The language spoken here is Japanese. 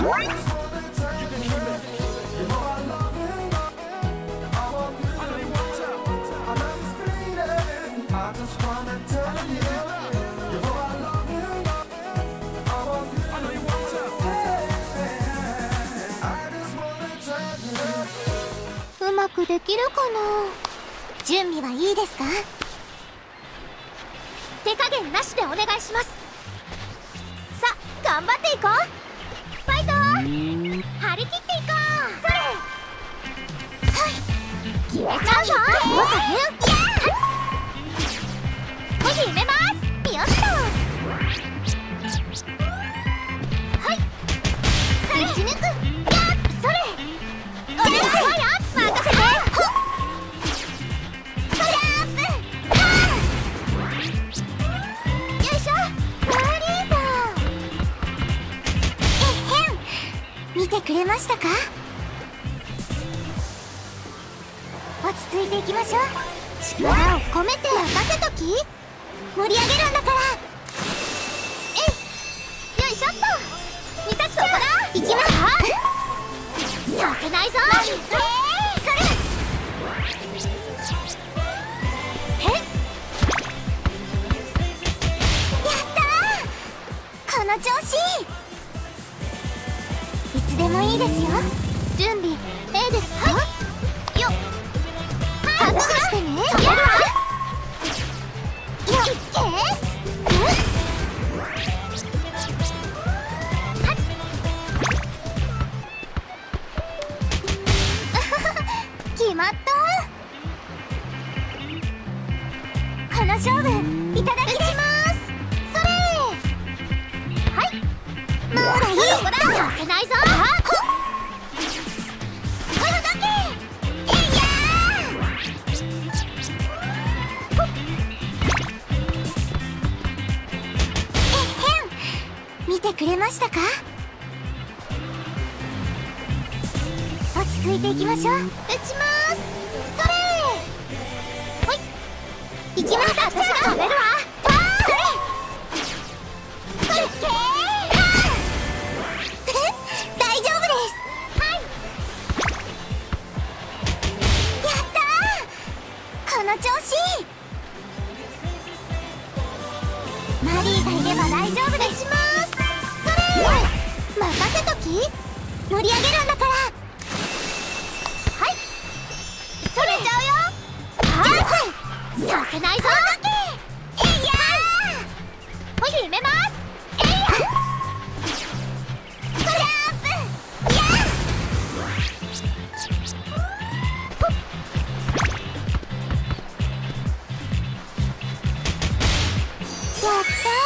うまくできるかな？準備はいいですか？手加減なしでお願いします。さあ頑張っていこう。張り切っていこう。それ。はい。決めちゃうぞてくれましたか？落ち着いていきましょう。力を込めて任せとき。盛り上げるんだから。えいよいしょっと見た人からいきますさせないぞ、この調子。もいいですよ。準備 A ですか？よっ。拍手してね。止めるわよっ。け決まったこの勝負いただきます。それ。はい。もういい。させないぞてくれましたか？落ち着いていきましょう。打ちます。それ。ほい。行きます。私が止めるわ。それそれけー大丈夫です。はい。やったー。この調子。マリー盛り上げるんだから。はい。れちゃうよャンさせないぞいやー。決めます。えいやジャンプ。ややった